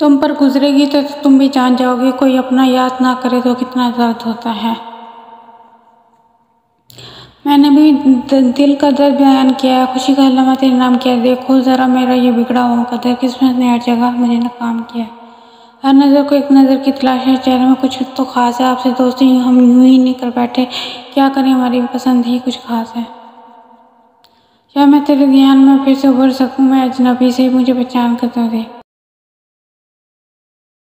तुम पर गुजरेगी तो तुम भी जान जाओगे, कोई अपना याद ना करे तो कितना दर्द होता है। मैंने भी दिल का दर्द बयान किया है खुशी का अल्लाह तेरे नाम किया, देखो ज़रा मेरा ये बिगड़ा हुआ कदर किस्मत ने हर जगह मुझे नाकाम किया। हर नज़र को एक नज़र की तलाश है, चेहरे में कुछ तो खास है, आपसे दोस्ती हम यूँ ही नहीं कर बैठे, क्या करें, हमारी पसंद ही कुछ खास है। क्या मैं तेरे ध्यान में फिर से उभर सकूँ, मैं अजनबी से मुझे पहचान कर तो दे।